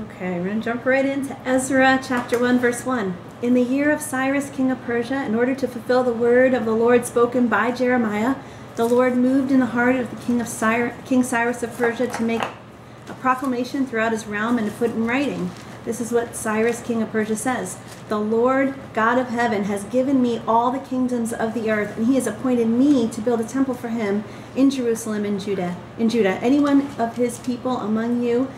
Okay, we're going to jump right into Ezra chapter 1, verse 1. In the year of Cyrus, king of Persia, in order to fulfill the word of the Lord spoken by Jeremiah, the Lord moved in the heart of the king of Cyrus, King Cyrus of Persia to make a proclamation throughout his realm and to put in writing. This is what Cyrus, king of Persia, says The Lord God of heaven has given me all the kingdoms of the earth, and he has appointed me to build a temple for him in Jerusalem and Judah. In Judah, anyone of his people among you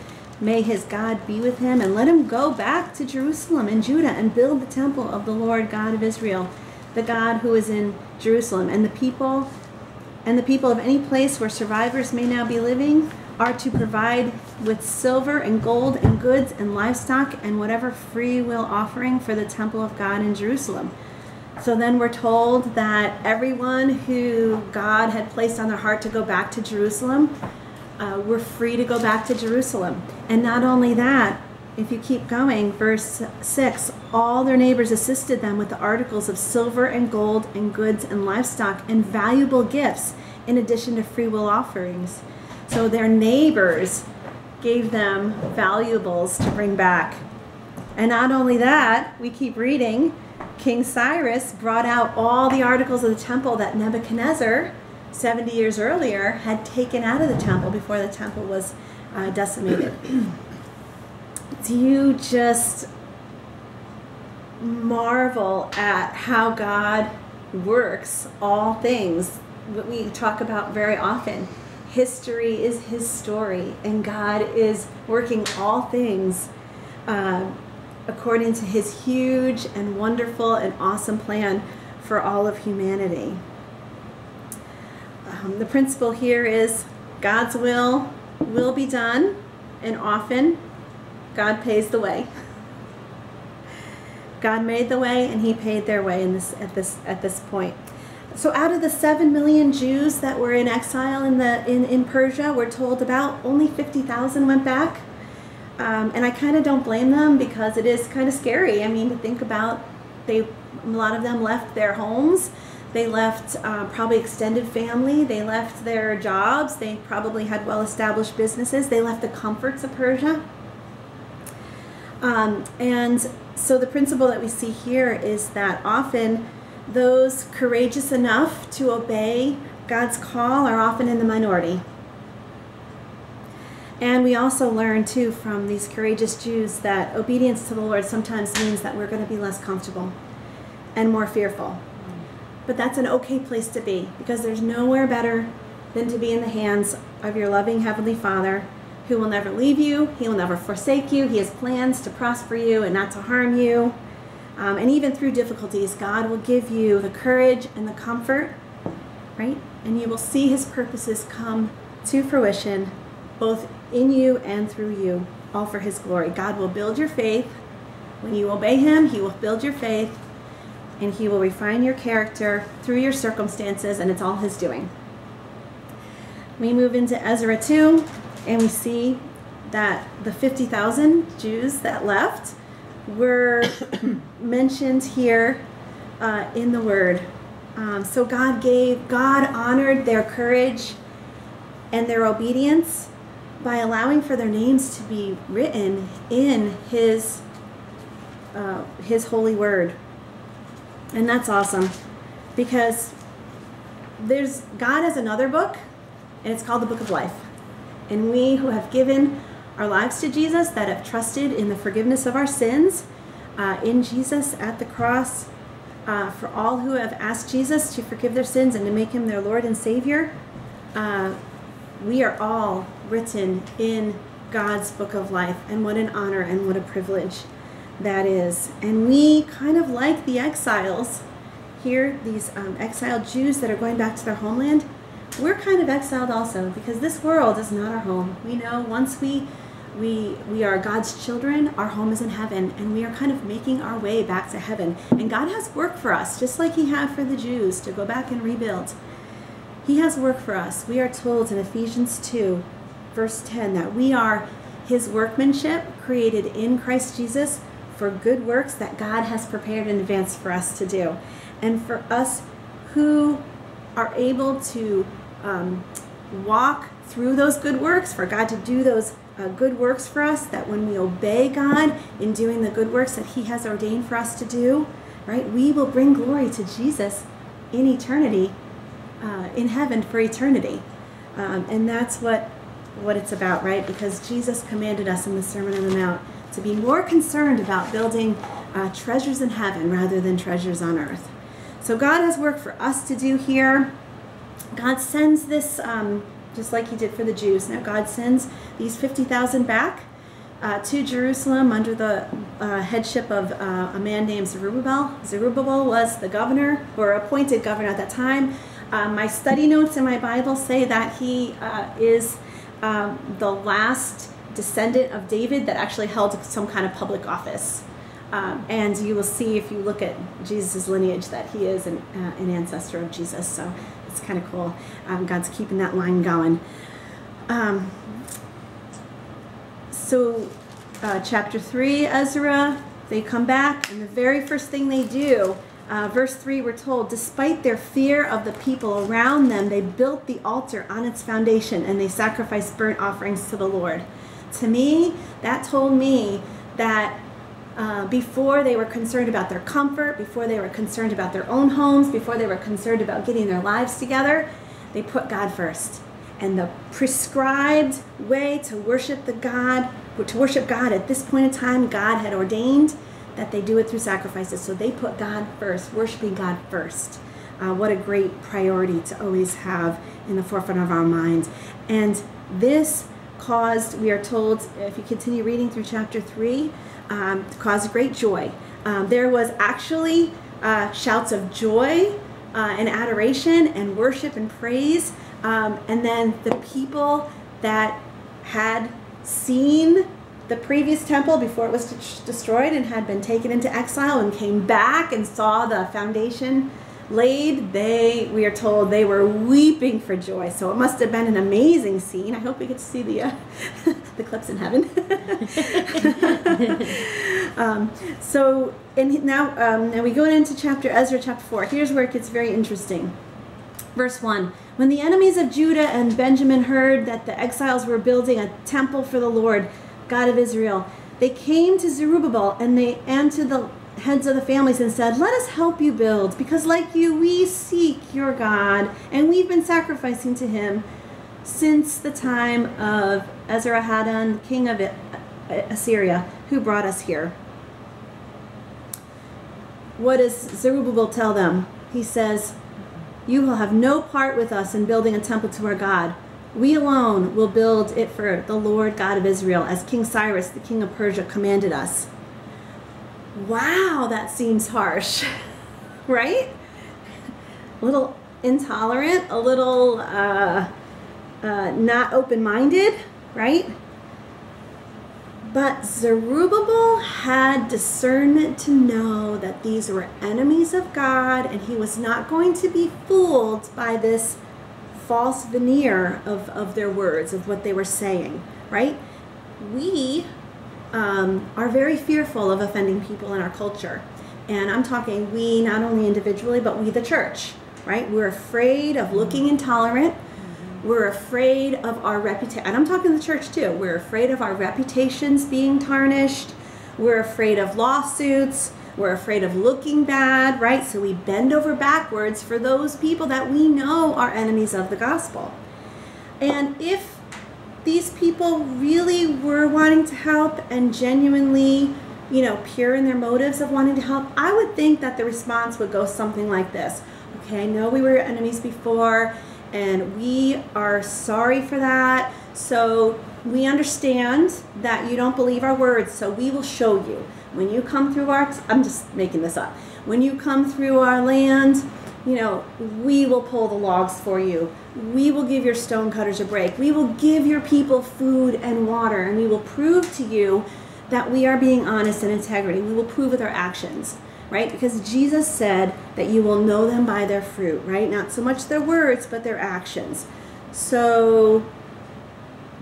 May his God be with him and let him go back to Jerusalem and Judah and build the temple of the Lord God of Israel, the God who is in Jerusalem. And the people and the people of any place where survivors may now be living are to provide with silver and gold and goods and livestock and whatever free will offering for the temple of God in Jerusalem. So then we're told that everyone who God had placed on their heart to go back to Jerusalem uh, were free to go back to Jerusalem. And not only that, if you keep going, verse 6 all their neighbors assisted them with the articles of silver and gold and goods and livestock and valuable gifts in addition to free will offerings. So their neighbors gave them valuables to bring back. And not only that, we keep reading, King Cyrus brought out all the articles of the temple that Nebuchadnezzar 70 years earlier had taken out of the temple before the temple was uh, decimated. Do you just marvel at how God works all things? What we talk about very often. History is His story, and God is working all things uh, according to His huge and wonderful and awesome plan for all of humanity. Um, the principle here is God's will will be done, and often God pays the way. God made the way, and He paid their way in this at this at this point. So, out of the seven million Jews that were in exile in the in, in Persia, we're told about only fifty thousand went back, um, and I kind of don't blame them because it is kind of scary. I mean, to think about they a lot of them left their homes they left uh, probably extended family. They left their jobs. They probably had well established businesses. They left the comforts of Persia. Um, and so the principle that we see here is that often those courageous enough to obey God's call are often in the minority. And we also learn too from these courageous Jews that obedience to the Lord sometimes means that we're going to be less comfortable and more fearful but that's an okay place to be because there's nowhere better than to be in the hands of your loving Heavenly Father who will never leave you, He will never forsake you. He has plans to prosper you and not to harm you. Um, and even through difficulties, God will give you the courage and the comfort, right? And you will see His purposes come to fruition both in you and through you, all for His glory. God will build your faith. When you obey Him, He will build your faith and He will refine your character through your circumstances, and it's all His doing. We move into Ezra 2, and we see that the 50,000 Jews that left were mentioned here uh, in the Word. Um, so God gave, God honored their courage and their obedience by allowing for their names to be written in His uh, His holy Word. And that's awesome because there's God has another book and it's called the Book of Life. And we who have given our lives to Jesus, that have trusted in the forgiveness of our sins, uh, in Jesus at the cross, uh, for all who have asked Jesus to forgive their sins and to make him their Lord and Savior, uh, we are all written in God's book of life. And what an honor and what a privilege that is. And we kind of like the exiles here, these um, exiled Jews that are going back to their homeland. We're kind of exiled also because this world is not our home. We know once we we we are God's children, our home is in heaven, and we are kind of making our way back to heaven. And God has work for us, just like He had for the Jews to go back and rebuild. He has work for us. We are told in Ephesians 2, verse 10, that we are His workmanship created in Christ Jesus for good works that God has prepared in advance for us to do. And for us who are able to um, walk through those good works, for God to do those uh, good works for us, that when we obey God in doing the good works that He has ordained for us to do, right, we will bring glory to Jesus in eternity, uh, in heaven for eternity. Um, and that's what, what it's about, right? Because Jesus commanded us in the Sermon on the Mount to be more concerned about building uh, treasures in heaven rather than treasures on earth. So God has work for us to do here. God sends this, um, just like He did for the Jews. Now God sends these 50,000 back uh, to Jerusalem under the uh, headship of uh, a man named Zerubbabel. Zerubbabel was the governor or appointed governor at that time. Uh, my study notes in my Bible say that he uh, is um, the last descendant of David that actually held some kind of public office. Um, and you will see if you look at Jesus' lineage that he is an, uh, an ancestor of Jesus. So it's kind of cool. Um, God's keeping that line going. Um, so, uh, chapter 3, Ezra, they come back, and the very first thing they do, uh, verse 3, we're told, despite their fear of the people around them, they built the altar on its foundation and they sacrificed burnt offerings to the Lord. To me, that told me that uh, before they were concerned about their comfort, before they were concerned about their own homes, before they were concerned about getting their lives together, they put God first. And the prescribed way to worship the God, to worship God at this point in time, God had ordained that they do it through sacrifices. So they put God first, worshiping God first. Uh, what a great priority to always have in the forefront of our minds. And this caused, we are told, if you continue reading through chapter 3, um, caused great joy. Um, there was actually uh, shouts of joy uh, and adoration and worship and praise. Um, and then the people that had seen the previous temple before it was destroyed and had been taken into exile and came back and saw the foundation laid, they, we are told, they were weeping for joy. So it must have been an amazing scene. I hope we get to see the, uh, the clips in heaven. um, so, and now, um, now we go into chapter, Ezra chapter 4. Here's where it gets very interesting. Verse 1 When the enemies of Judah and Benjamin heard that the exiles were building a temple for the Lord, God of Israel, they came to Zerubbabel and they and to the heads of the families and said, Let us help you build, because like you, we seek your God, and we've been sacrificing to him since the time of Esarhaddon, king of Assyria, who brought us here. What does Zerubbabel tell them? He says, You will have no part with us in building a temple to our God. We alone will build it for the Lord God of Israel, as King Cyrus, the king of Persia, commanded us wow, that seems harsh, right? A little intolerant, a little uh, uh, not open minded, right? But Zerubbabel had discernment to know that these were enemies of God and he was not going to be fooled by this false veneer of, of their words, of what they were saying, right? We um, are very fearful of offending people in our culture. And I'm talking we, not only individually, but we, the church, right? We're afraid of looking intolerant. We're afraid of our reputation. And I'm talking the church too. We're afraid of our reputations being tarnished. We're afraid of lawsuits. We're afraid of looking bad, right? So we bend over backwards for those people that we know are enemies of the gospel. And if these people really were wanting to help and genuinely, you know, pure in their motives of wanting to help, I would think that the response would go something like this. Okay, I know we were enemies before and we are sorry for that. So we understand that you don't believe our words, so we will show you. When you come through our, I'm just making this up. When you come through our land, you know, we will pull the logs for you. We will give your stonecutters a break. We will give your people food and water, and we will prove to you that we are being honest and integrity. We will prove with our actions, right? Because Jesus said that you will know them by their fruit, right? Not so much their words, but their actions. So,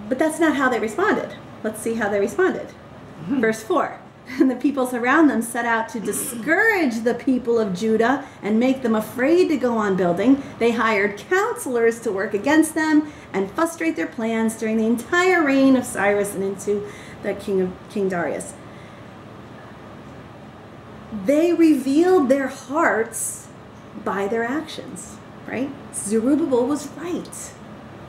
but that's not how they responded. Let's see how they responded. Hmm. Verse 4. And the peoples around them set out to discourage the people of Judah and make them afraid to go on building. They hired counselors to work against them and frustrate their plans during the entire reign of Cyrus and into the king of King Darius. They revealed their hearts by their actions, right? Zerubbabel was right,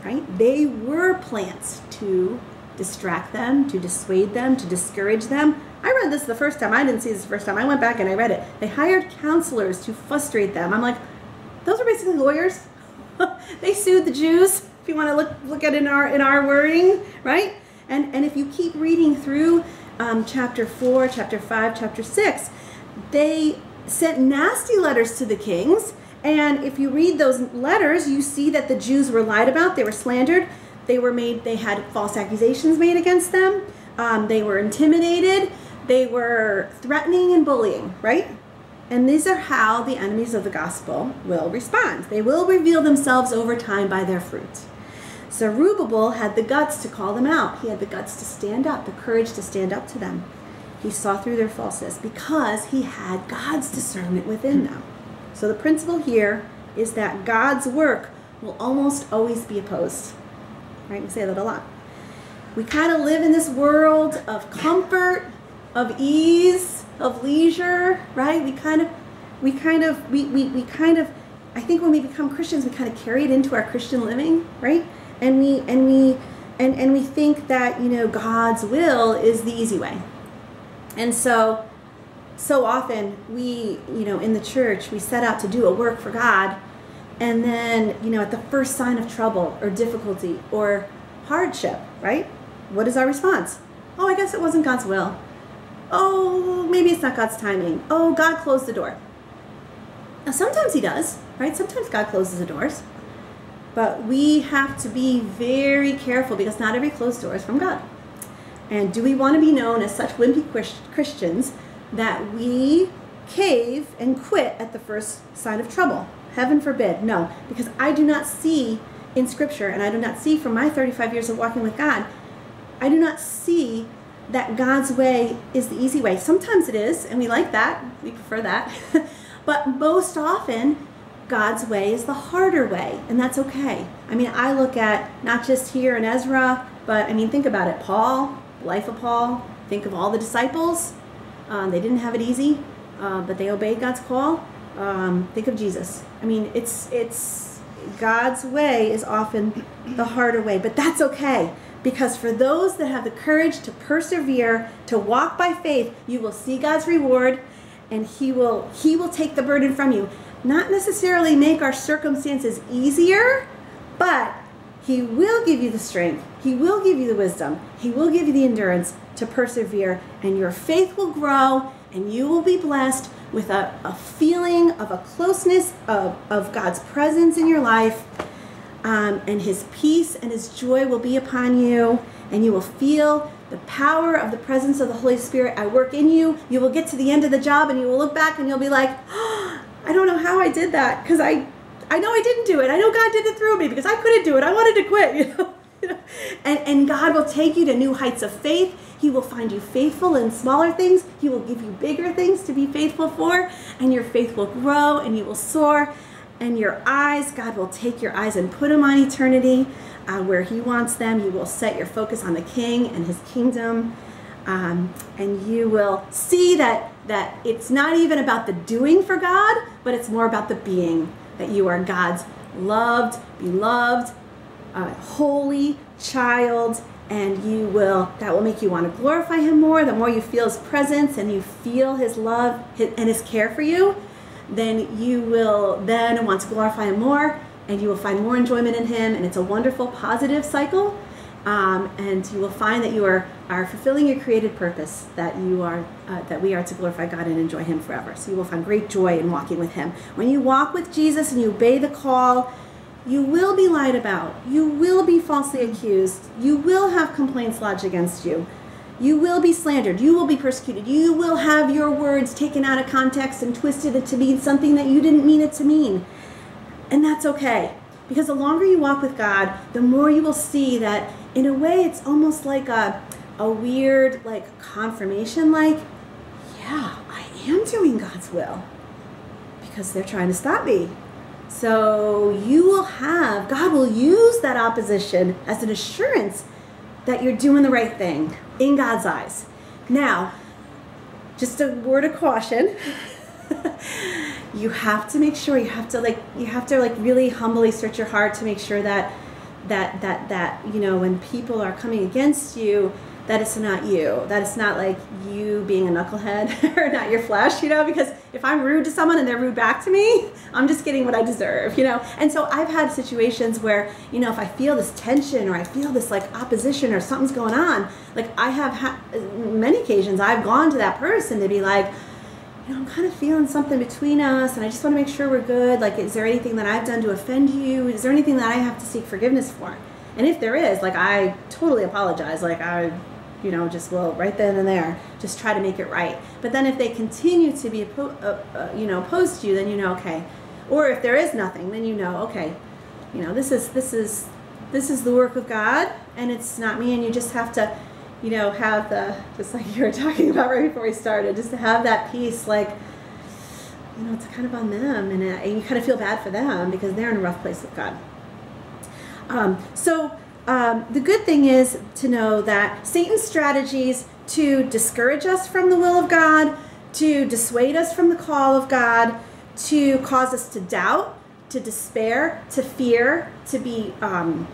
right? They were plants to distract them, to dissuade them, to discourage them. I read this the first time. I didn't see this the first time. I went back and I read it. They hired counselors to frustrate them. I'm like, those are basically lawyers. they sued the Jews. If you want to look look at in our in our wording, right? And and if you keep reading through um, chapter four, chapter five, chapter six, they sent nasty letters to the kings. And if you read those letters, you see that the Jews were lied about. They were slandered. They were made. They had false accusations made against them. Um, they were intimidated. They were threatening and bullying. Right. And these are how the enemies of the gospel will respond. They will reveal themselves over time by their fruit. Zerubbabel had the guts to call them out. He had the guts to stand up, the courage to stand up to them. He saw through their falseness because he had God's discernment within them. So the principle here is that God's work will almost always be opposed. Right? We say that a lot. We kind of live in this world of comfort, of ease, of leisure, right? We kind of we kind of we, we, we kind of I think when we become Christians we kind of carry it into our Christian living, right? And we and we and, and we think that, you know, God's will is the easy way. And so, so often we, you know, in the church, we set out to do a work for God. And then, you know, at the first sign of trouble or difficulty or hardship, right? What is our response? Oh, I guess it wasn't God's will. Oh, maybe it's not God's timing. Oh, God closed the door. Now, sometimes He does, right? Sometimes God closes the doors. But we have to be very careful because not every closed door is from God. And do we want to be known as such wimpy Christians that we cave and quit at the first sign of trouble? Heaven forbid. No, because I do not see in Scripture, and I do not see from my 35 years of walking with God, I do not see that God's way is the easy way. Sometimes it is, and we like that. We prefer that. but most often, God's way is the harder way, and that's okay. I mean, I look at not just here in Ezra, but I mean, think about it. Paul, life of Paul. Think of all the disciples. Um, they didn't have it easy, uh, but they obeyed God's call. Um, think of Jesus. I mean, it's it's God's way is often the harder way, but that's okay because for those that have the courage to persevere, to walk by faith, you will see God's reward, and He will He will take the burden from you. Not necessarily make our circumstances easier, but he will give you the strength. He will give you the wisdom. He will give you the endurance to persevere, and your faith will grow, and you will be blessed with a, a feeling of a closeness of, of God's presence in your life. Um, and His peace and His joy will be upon you, and you will feel the power of the presence of the Holy Spirit I work in you. You will get to the end of the job, and you will look back and you'll be like, oh, I don't know how I did that because I I know I didn't do it. I know God did it through me because I couldn't do it. I wanted to quit, you know. and, and God will take you to new heights of faith. He will find you faithful in smaller things. He will give you bigger things to be faithful for, and your faith will grow and you will soar. And your eyes, God will take your eyes and put them on eternity uh, where He wants them. You will set your focus on the King and His kingdom. Um, and you will see that that it's not even about the doing for God, but it's more about the being that you are God's loved, beloved, uh, holy child, and you will that will make you want to glorify him more the more you feel his presence and you feel his love and his care for you then you will then want to glorify him more and you will find more enjoyment in him and it's a wonderful positive cycle. Um, and you will find that you are, are fulfilling your created purpose that you are uh, that we are to glorify god and enjoy him forever. So you will find great joy in walking with him. When you walk with jesus and you obey the call you will be lied about. You will be falsely accused. You will have complaints lodged against you you will be slandered. You will be persecuted. You will have your words taken out of context and twisted to mean something that you didn't mean it to mean. And that's okay because the longer you walk with god the more you will see that in a way it's almost like a, a weird like confirmation like yeah, I am doing God's will because they're trying to stop me. So you will have, God will use that opposition as an assurance that you're doing the right thing in God's eyes. Now, just a word of caution. you have to make sure you have to like you have to like really humbly search your heart to make sure that that that that you know when people are coming against you that it's not you that it's not like you being a knucklehead or not your flesh you know because if i'm rude to someone and they're rude back to me i'm just getting what i deserve you know and so i've had situations where you know if i feel this tension or i feel this like opposition or something's going on like i have many occasions i've gone to that person to be like you know, I'm kind of feeling something between us, and I just want to make sure we're good. Like, is there anything that I've done to offend you? Is there anything that I have to seek forgiveness for? And if there is, like, I totally apologize. Like, I, you know, just will right then and there just try to make it right. But then if they continue to be, uh, uh, you know, opposed to you, then you know, okay. Or if there is nothing, then you know, okay, you know, this is this is this is the work of God, and it's not me. And you just have to you know, have the, just like you were talking about right before we started, just to have that peace, like, you know, it's kind of on them, and, uh, you kind of feel bad for them because they're in a rough place with God. Um, so um, the good thing is to know that Satan's strategies to discourage us from the will of God, to dissuade us from the call of God, to cause us to doubt, to despair, to fear, to be um,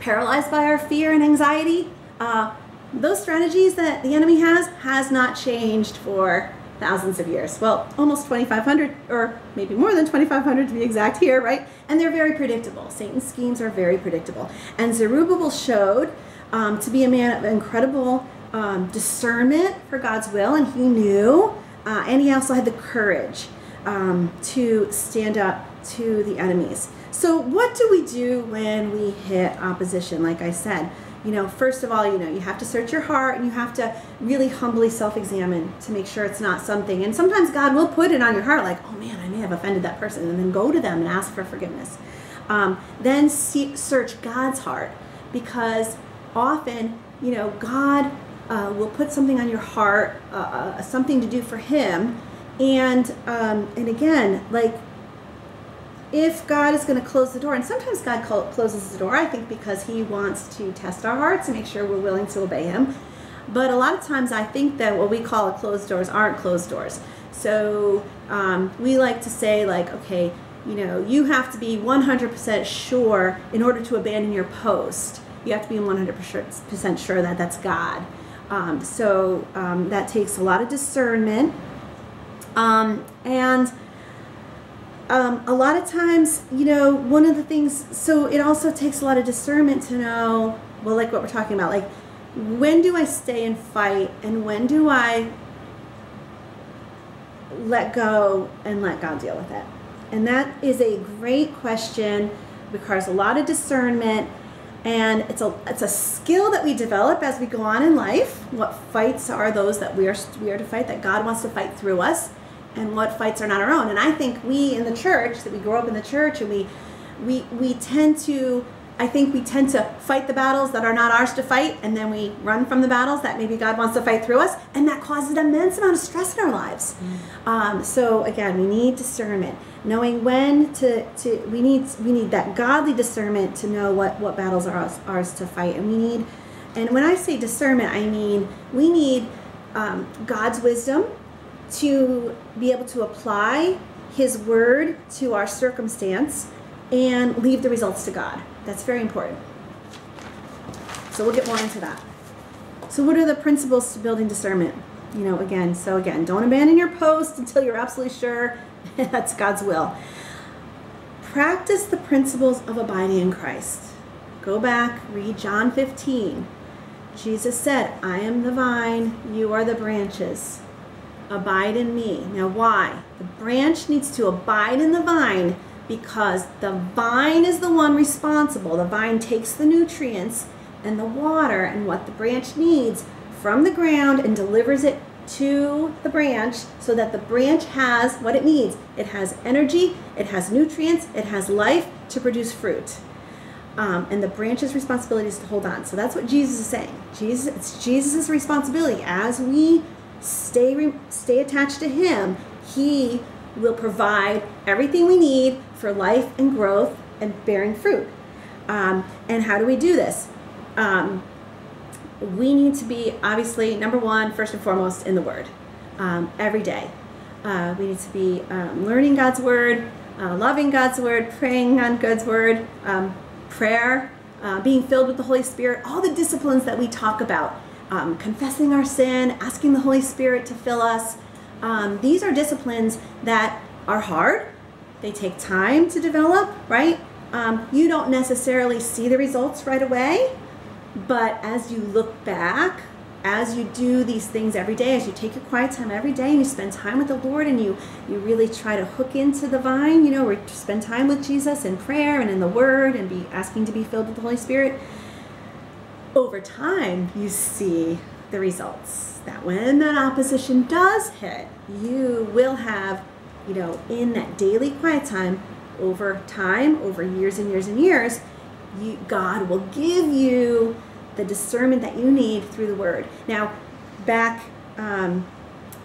paralyzed by our fear and anxiety, uh, those strategies that the enemy has has not changed for thousands of years. Well, almost 2,500, or maybe more than 2,500 to be exact here, right? And they're very predictable. Satan's schemes are very predictable. And Zerubbabel showed um, to be a man of incredible um, discernment for God's will, and he knew, uh, and he also had the courage um, to stand up to the enemies. So, what do we do when we hit opposition? Like I said, you know, first of all, you know, you have to search your heart and you have to really humbly self examine to make sure it's not something. And sometimes God will put it on your heart, like, oh man, I may have offended that person, and then go to them and ask for forgiveness. Um, then see, search God's heart because often, you know, God uh, will put something on your heart, uh, uh, something to do for Him. And um, and again, like if God is going to close the door, and sometimes God closes the door, I think because He wants to test our hearts and make sure we're willing to obey Him. But a lot of times I think that what we call closed doors aren't closed doors. So um, we like to say, like, okay, you know, you have to be 100% sure in order to abandon your post. You have to be 100% sure that that's God. Um, so um, that takes a lot of discernment. Um, and um, a lot of times, you know, one of the things, so it also takes a lot of discernment to know, well, like what we're talking about, like when do I stay and fight and when do I let go and let God deal with it? And that is a great question, requires a lot of discernment and it's a it's a skill that we develop as we go on in life. What fights are those that we are we are to fight that God wants to fight through us? And what fights are not our own. And I think we in the church, that we grow up in the church and we we we tend to I think we tend to fight the battles that are not ours to fight, and then we run from the battles that maybe God wants to fight through us, and that causes an immense amount of stress in our lives. Mm. Um, so again, we need discernment, knowing when to, to we need we need that godly discernment to know what what battles are ours, ours to fight, and we need, and when I say discernment, I mean we need um, God's wisdom to be able to apply His Word to our circumstance and leave the results to God. That's very important. So we'll get more into that. So, what are the principles to building discernment? You know, again, so again, don't abandon your post until you're absolutely sure that's God's will. Practice the principles of abiding in Christ. Go back, read John 15. Jesus said, I am the vine, you are the branches abide in me. Now, why? The branch needs to abide in the vine because the vine is the one responsible. The vine takes the nutrients and the water and what the branch needs from the ground and delivers it to the branch so that the branch has what it needs. It has energy, it has nutrients, it has life to produce fruit. Um, and the branch's responsibility is to hold on. So that's what Jesus is saying. Jesus, it's Jesus' responsibility as we stay stay attached to Him, He will provide everything we need for life and growth and bearing fruit. Um, and how do we do this? Um, we need to be obviously number one, first and foremost, in the Word um, every day. Uh, we need to be um, learning God's Word, uh, loving God's Word, praying on God's Word, um, prayer, uh, being filled with the Holy Spirit, all the disciplines that we talk about, um, confessing our sin, asking the Holy Spirit to fill us. Um, these are disciplines that are hard. They take time to develop, right? Um, you don't necessarily see the results right away, but as you look back, as you do these things every day, as you take your quiet time every day and you spend time with the Lord and you, you really try to hook into the vine, you know, or spend time with Jesus in prayer and in the Word and be asking to be filled with the Holy Spirit, over time you see the results. That when that opposition does hit, you will have, you know, in that daily quiet time, over time, over years and years and years, you, God will give you the discernment that you need through the word. Now, back um,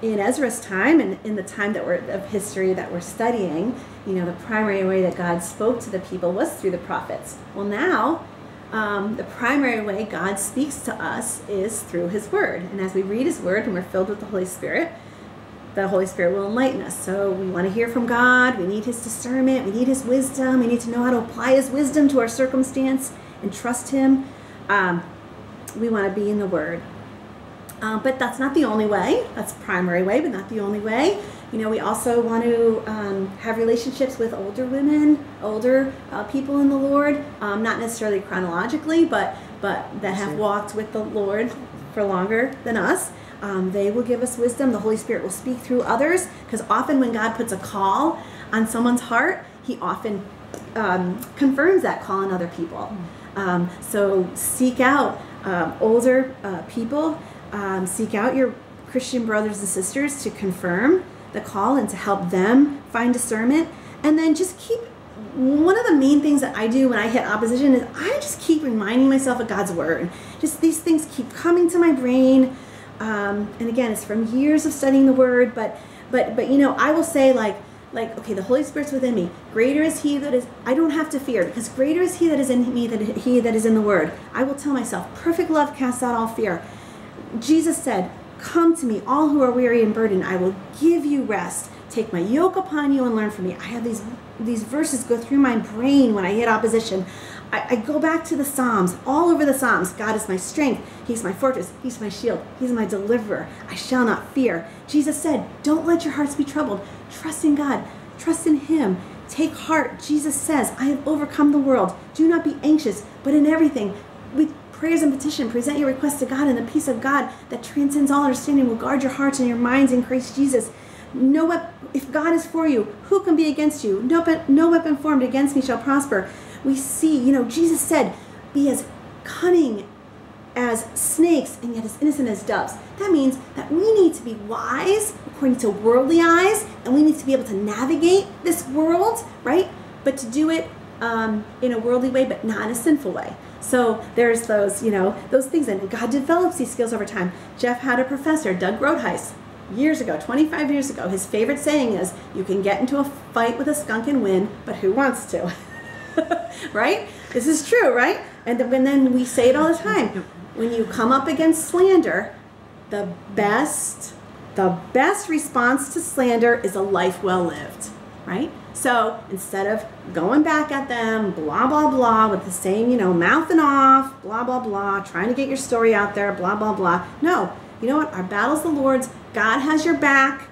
in Ezra's time and in the time that we're of history that we're studying, you know, the primary way that God spoke to the people was through the prophets. Well, now um, the primary way God speaks to us is through His Word. And as we read His Word and we're filled with the Holy Spirit, the Holy Spirit will enlighten us. So we want to hear from God. We need His discernment. We need His wisdom. We need to know how to apply His wisdom to our circumstance and trust Him. Um, we want to be in the Word. Uh, but that's not the only way. That's primary way, but not the only way. You know, we also want to um, have relationships with older women, older uh, people in the Lord, um, not necessarily chronologically, but but that have walked with the Lord for longer than us. Um, they will give us wisdom. The Holy Spirit will speak through others, because often when God puts a call on someone's heart, He often um, confirms that call in other people. Um, so seek out um, older uh, people, um, seek out your Christian brothers and sisters to confirm the call and to help them find discernment. And then just keep one of the main things that I do when I hit opposition is I just keep reminding myself of God's word. Just these things keep coming to my brain. Um, and again, it's from years of studying the word, but but but you know, I will say like like okay the holy spirit's within me greater is he that is i don't have to fear because greater is he that is in me than he that is in the word i will tell myself perfect love casts out all fear jesus said come to me all who are weary and burdened i will give you rest take my yoke upon you and learn from me i have these these verses go through my brain when i hit opposition I, I go back to the Psalms, all over the Psalms. God is my strength. He's my fortress. He's my shield. He's my deliverer. I shall not fear. Jesus said, Don't let your hearts be troubled. Trust in God. Trust in Him. Take heart. Jesus says, I have overcome the world. Do not be anxious, but in everything, with prayers and petition, present your requests to God, and the peace of God that transcends all understanding will guard your hearts and your minds in Christ Jesus. No weapon, if God is for you, who can be against you? No, no weapon formed against me shall prosper we see, you know, Jesus said, be as cunning as snakes and yet as innocent as doves. That means that we need to be wise according to worldly eyes and we need to be able to navigate this world, right? But to do it um, in a worldly way, but not in a sinful way. So there's those, you know, those things, and God develops these skills over time. Jeff had a professor, Doug Roadheis, years ago, 25 years ago. His favorite saying is, "You can get into a fight with a skunk and win, but who wants to?" right? This is true, right? And then we say it all the time. When you come up against slander, the best, the best response to slander is a life well lived, right? So instead of going back at them, blah, blah, blah, with the same, you know, mouthing off, blah, blah, blah, trying to get your story out there, blah, blah, blah. No, you know what? Our battle's the Lord's. God has your back.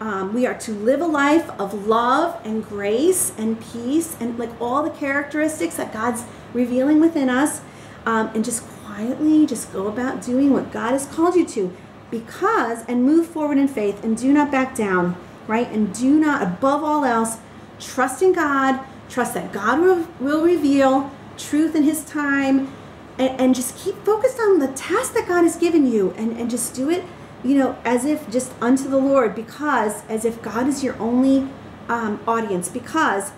Um, we are to live a life of love and grace and peace and like all the characteristics that God's revealing within us um, and just quietly just go about doing what God has called you to because and move forward in faith and do not back down, right? And do not, above all else, trust in God, trust that God will, will reveal truth in His time and, and just keep focused on the task that God has given you and, and just do it you know, as if just unto the Lord, because as if God is your only um, audience, because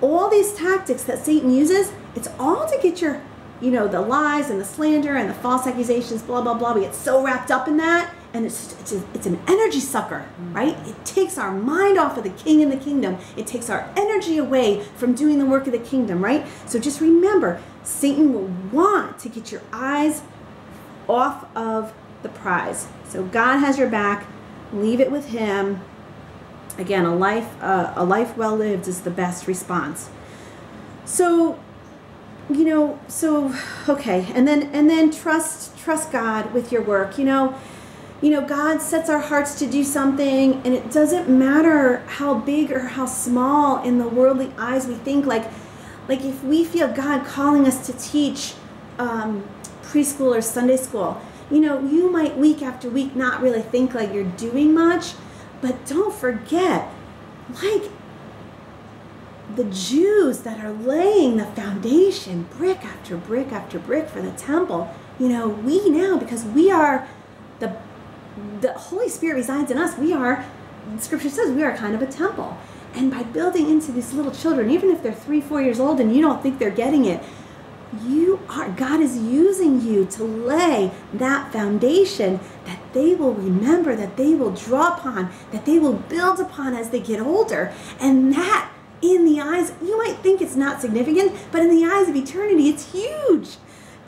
all these tactics that Satan uses, it's all to get your, you know, the lies and the slander and the false accusations, blah, blah, blah. We get so wrapped up in that and it's it's, a, it's an energy sucker, right? It takes our mind off of the king and the kingdom. It takes our energy away from doing the work of the kingdom, right? So just remember, Satan will want to get your eyes off of the prize. So God has your back. Leave it with Him. Again, a life uh, a life well lived is the best response. So, you know, so okay, and then and then trust trust God with your work. You know, you know, God sets our hearts to do something, and it doesn't matter how big or how small in the worldly eyes we think. Like, like if we feel God calling us to teach um, preschool or Sunday school, you know, you might week after week not really think like you're doing much, but don't forget, like the Jews that are laying the foundation brick after brick after brick for the temple, you know, we now, because we are the the Holy Spirit resides in us. We are, Scripture says, we are kind of a temple. And by building into these little children, even if they're three, four years old and you don't think they're getting it, you are, God is using you to lay that foundation that they will remember, that they will draw upon, that they will build upon as they get older. And that, in the eyes, you might think it's not significant, but in the eyes of eternity, it's huge.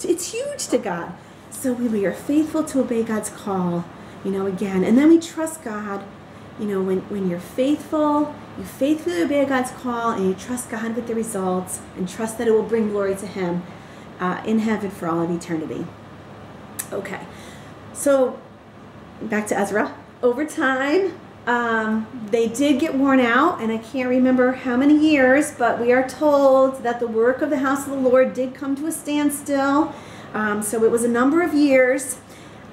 It's huge to God. So we are faithful to obey God's call you know, again. And then we trust God. You know, when, when you're faithful, you faithfully obey God's call and you trust God with the results and trust that it will bring glory to Him uh, in heaven for all of eternity. Okay, so back to Ezra. Over time, um, they did get worn out, and I can't remember how many years, but we are told that the work of the house of the Lord did come to a standstill. Um, so it was a number of years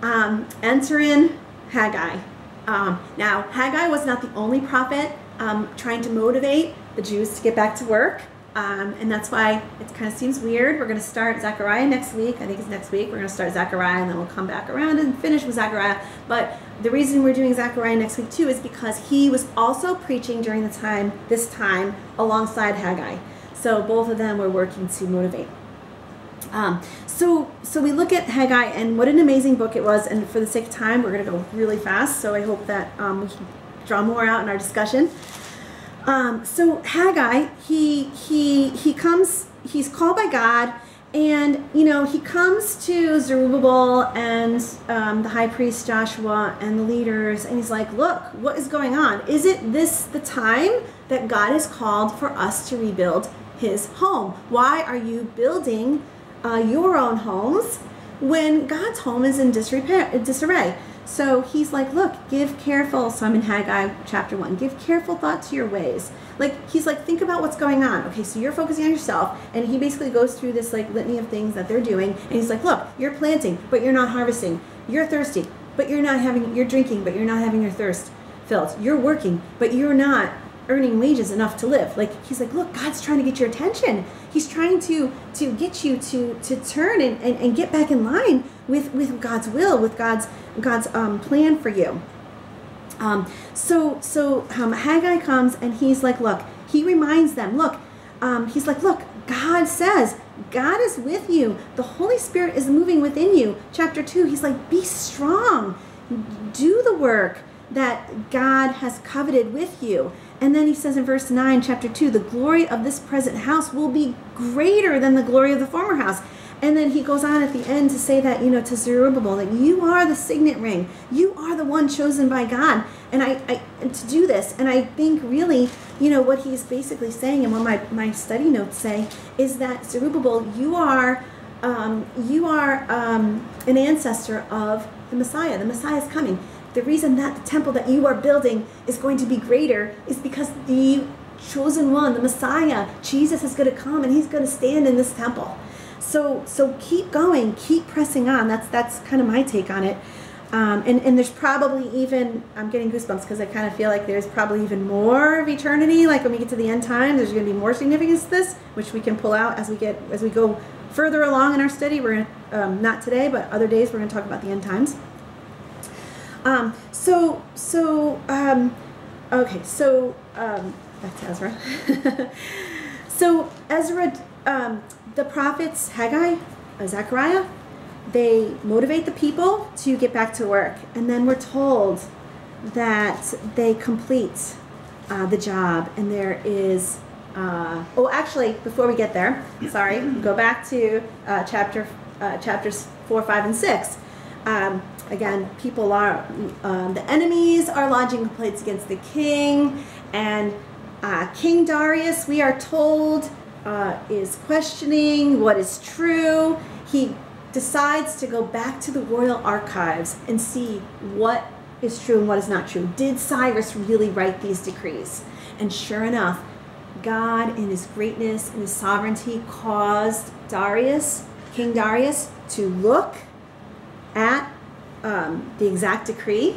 um, enter in Haggai. Um, now, Haggai was not the only prophet um, trying to motivate the Jews to get back to work. Um, and that's why it kind of seems weird. We're going to start Zechariah next week. I think it's next week. We're going to start Zechariah and then we'll come back around and finish with Zechariah. But the reason we're doing Zechariah next week too is because he was also preaching during the time, this time, alongside Haggai. So both of them were working to motivate. Um, so, so we look at Haggai and what an amazing book it was. And for the sake of time, we're going to go really fast. So I hope that um, we can draw more out in our discussion. Um, so Haggai, he he he comes. He's called by God, and you know he comes to Zerubbabel and um, the high priest Joshua and the leaders, and he's like, "Look, what is going on? Is it this the time that God has called for us to rebuild His home? Why are you building?" Uh, your own homes when God's home is in disrepair, disarray. So he's like, look, give careful, so I'm in Haggai chapter 1, give careful thought to your ways. Like, he's like, think about what's going on. Okay, so you're focusing on yourself, and he basically goes through this like litany of things that they're doing, and he's like, look, you're planting, but you're not harvesting. You're thirsty, but you're not having, you're drinking, but you're not having your thirst filled. You're working, but you're not earning wages enough to live. Like he's like, look, God's trying to get your attention. He's trying to to get you to to turn and, and, and get back in line with with God's will, with God's God's um, plan for you. Um, so so um, Haggai comes and he's like, look, he reminds them, look, um, he's like, look, God says God is with you. The Holy Spirit is moving within you. Chapter two, he's like, be strong, do the work that God has coveted with you. And then he says in verse 9, chapter 2, the glory of this present house will be greater than the glory of the former house. And then he goes on at the end to say that, you know, to Zerubbabel, that you are the signet ring. You are the one chosen by God. And I, I to do this. And I think really, you know, what he's basically saying and what my, my study notes say is that Zerubbabel, you are um, you are um, an ancestor of the Messiah. The Messiah is coming the reason that the temple that you are building is going to be greater is because the chosen one, the Messiah, Jesus is going to come and he's going to stand in this temple. So so keep going, keep pressing on. That's that's kind of my take on it. Um, and, and there's probably even, I'm getting goosebumps because I kind of feel like there's probably even more of eternity. Like when we get to the end time, there's going to be more significance to this, which we can pull out as we get, as we go further along in our study. We're to, um, not today, but other days, we're going to talk about the end times. Um, so, so, um, okay, so, um, to Ezra. so, Ezra, um, the prophets, Haggai, uh, Zechariah, they motivate the people to get back to work. And then we're told that they complete uh, the job. And there is, uh, oh, actually, before we get there, sorry, go back to uh, chapter uh, chapters four, five, and six. Um, again, people are um, the enemies are lodging complaints against the king, and uh, King Darius, we are told, uh, is questioning what is true. He decides to go back to the royal archives and see what is true and what is not true. Did Cyrus really write these decrees? And sure enough, God, in his greatness and his sovereignty, caused Darius, King Darius, to look at um, the exact decree.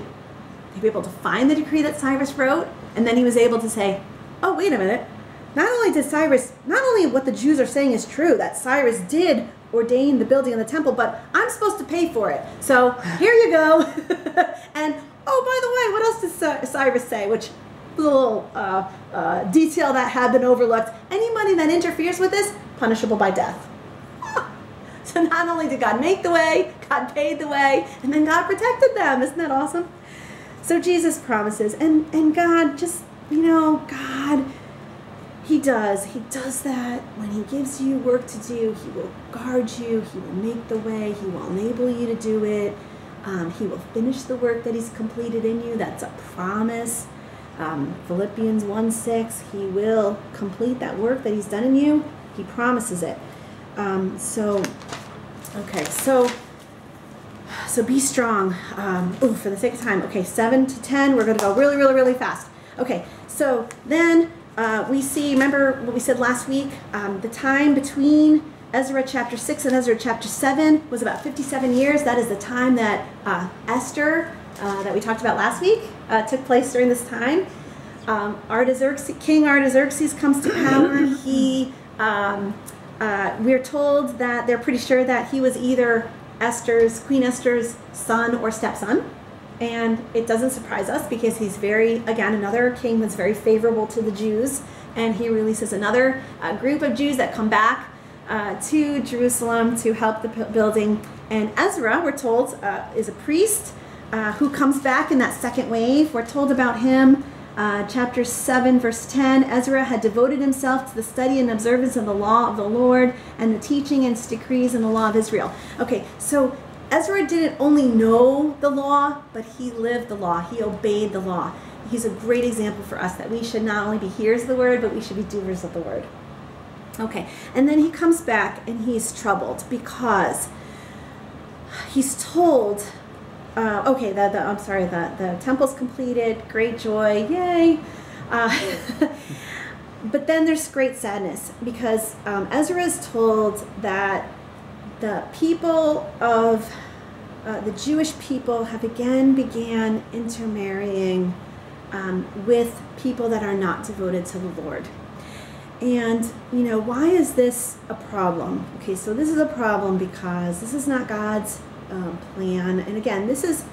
He'd be able to find the decree that Cyrus wrote, and then he was able to say, oh, wait a minute. Not only did Cyrus, not only what the Jews are saying is true, that Cyrus did ordain the building of the temple, but I'm supposed to pay for it. So here you go. and oh, by the way, what else does Cyrus say? Which little uh, uh, detail that had been overlooked. Any money that interferes with this, punishable by death. so not only did God make the way, God paid the way, and then God protected them. Isn't that awesome? So Jesus promises, and and God just you know, God, He does. He does that when He gives you work to do. He will guard you, He will make the way, He will enable you to do it. Um, he will finish the work that He's completed in you. That's a promise. Um, Philippians 1 6, He will complete that work that He's done in you. He promises it. Um, so, okay, so so be strong. Um, oh, for the sake of time. Okay, 7 to 10, we're going to go really, really, really fast. Okay, so then uh, we see, remember what we said last week? Um, the time between Ezra chapter 6 and Ezra chapter 7 was about 57 years. That is the time that uh, Esther, uh, that we talked about last week, uh, took place during this time. Um, Artaxerxes, King Artaxerxes comes to power. He, um, uh, we're told that they're pretty sure that he was either Esther's, Queen Esther's son or stepson. And it doesn't surprise us because he's very, again, another king that's very favorable to the Jews. And he releases another uh, group of Jews that come back uh, to Jerusalem to help the building. And Ezra, we're told, uh, is a priest uh, who comes back in that second wave. We're told about him. Uh, chapter 7, verse 10 Ezra had devoted himself to the study and observance of the law of the Lord and the teaching and decrees in the law of Israel. Okay, so Ezra didn't only know the law, but he lived the law. He obeyed the law. He's a great example for us that we should not only be hearers of the word, but we should be doers of the word. Okay, and then he comes back and he's troubled because he's told, uh, okay, the, the, I'm sorry, the, the temple's completed, great joy, yay. Uh, but then there's great sadness because um, Ezra is told that the people of uh, the Jewish people have again began intermarrying um, with people that are not devoted to the Lord. And, you know, why is this a problem? Okay, so this is a problem because this is not God's um, plan. And again, this is,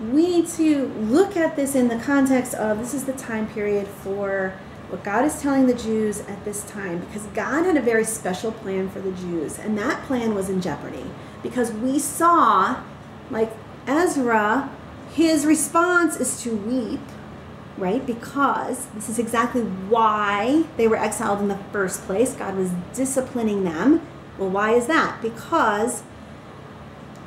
we need to look at this in the context of this is the time period for what God is telling the Jews at this time because God had a very special plan for the Jews, and that plan was in jeopardy because we saw, like Ezra, his response is to weep, right? Because this is exactly why they were exiled in the first place. God was disciplining them. Well, why is that? Because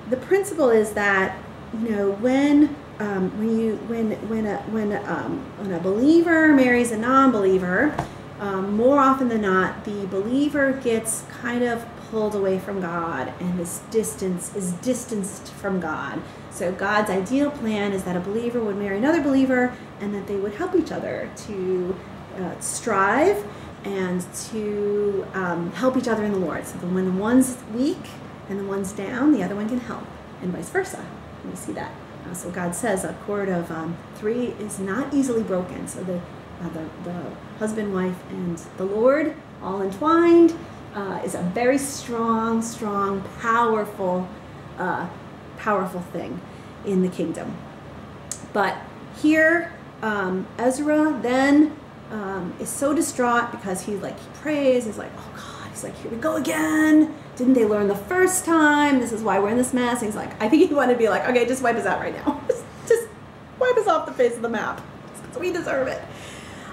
the principle is that, you know, when um, when you when when a when um, when a believer marries a non-believer, um, more often than not, the believer gets kind of pulled away from God and this distance is distanced from God. So God's ideal plan is that a believer would marry another believer and that they would help each other to uh, strive and to um, help each other in the Lord. So when one's weak and the one's down, the other one can help, and vice versa. And we see that. Uh, so God says a cord of um, three is not easily broken. So the, uh, the, the husband, wife, and the Lord all entwined uh, is a very strong, strong, powerful, uh, powerful thing in the kingdom. But here, um, Ezra then um, is so distraught because he's like, he prays, he's like, oh God, he's like, here we go again. Didn't they learn the first time? This is why we're in this mess. He's like, I think he wanted to be like, okay, just wipe us out right now. just wipe us off the face of the map. We deserve it.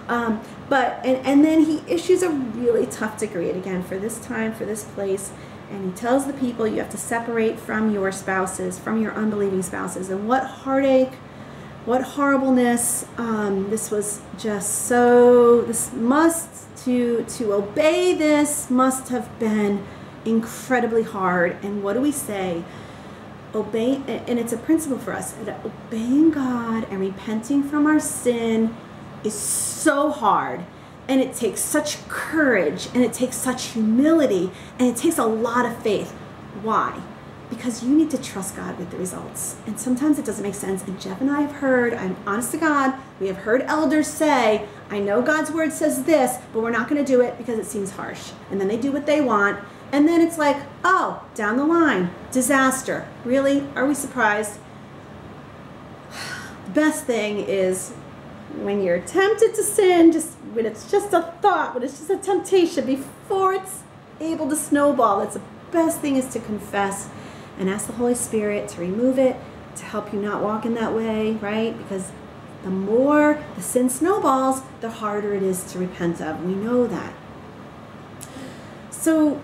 Um, but and, and then he issues a really tough decree and again for this time for this place and he tells the people you have to separate from your spouses from your unbelieving spouses and what heartache what horribleness um, this was just so this must to to obey this must have been incredibly hard and what do we say obey and it's a principle for us that obeying god and repenting from our sin is so hard and it takes such courage and it takes such humility and it takes a lot of faith why because you need to trust God with the results. And sometimes it doesn't make sense. And Jeff and I have heard, I'm honest to God, we have heard elders say, I know God's word says this, but we're not going to do it because it seems harsh. And then they do what they want. And then it's like, oh, down the line, disaster. Really? Are we surprised? The best thing is when you're tempted to sin, just when it's just a thought, when it's just a temptation, before it's able to snowball, it's the best thing is to confess and ask the Holy Spirit to remove it, to help you not walk in that way, right? Because the more the sin snowballs, the harder it is to repent of. We know that. So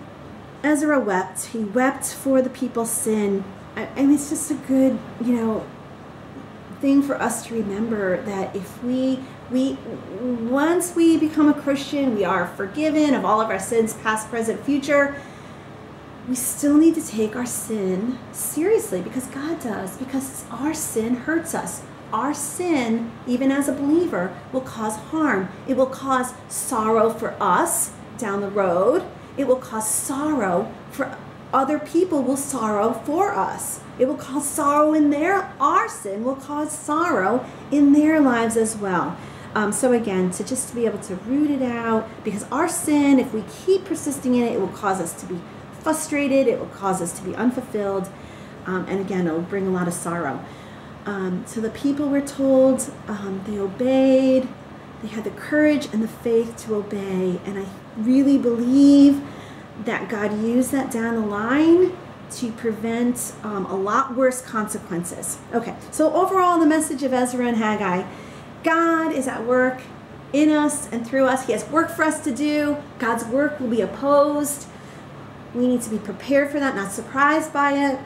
Ezra wept. He wept for the people's sin. And it's just a good, you know, thing for us to remember that if we we once we become a Christian, we are forgiven of all of our sins, past, present, future we still need to take our sin seriously because God does, because our sin hurts us. Our sin, even as a believer, will cause harm. It will cause sorrow for us down the road. It will cause sorrow for other people will sorrow for us. It will cause sorrow in their our sin will cause sorrow in their lives as well. Um, so again, to just to be able to root it out, because our sin, if we keep persisting in it, it will cause us to be frustrated, it will cause us to be unfulfilled, um, and again, it will bring a lot of sorrow. Um, so the people were told, um, they obeyed, they had the courage and the faith to obey, and I really believe that God used that down the line to prevent um, a lot worse consequences. Okay, so overall, the message of Ezra and Haggai God is at work in us and through us. He has work for us to do. God's work will be opposed. We need to be prepared for that, not surprised by it,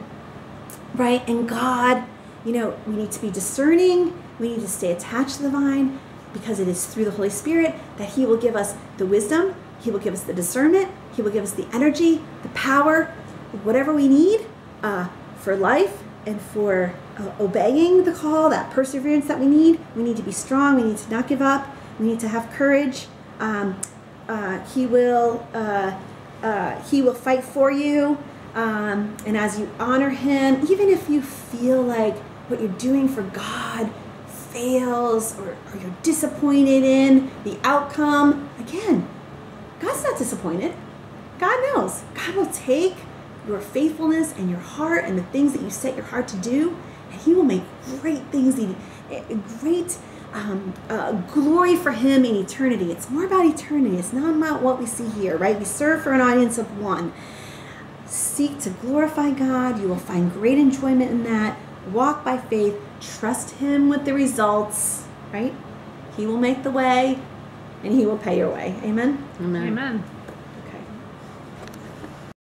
right? And God, you know, we need to be discerning. We need to stay attached to the vine because it is through the Holy Spirit that He will give us the wisdom, He will give us the discernment, He will give us the energy, the power, whatever we need uh, for life and for uh, obeying the call, that perseverance that we need. We need to be strong. We need to not give up. We need to have courage. Um, uh, he will uh, uh, he will fight for you. Um, and as you honor him, even if you feel like what you're doing for God fails or, or you're disappointed in the outcome, again, God's not disappointed. God knows. God will take your faithfulness and your heart and the things that you set your heart to do, and He will make great things, great um, uh, glory for Him in eternity. It's more about eternity. It's not about what we see here, right? We serve for an audience of one. Seek to glorify God. You will find great enjoyment in that. Walk by faith. Trust Him with the results, right? He will make the way and He will pay your way. Amen? Amen. Amen.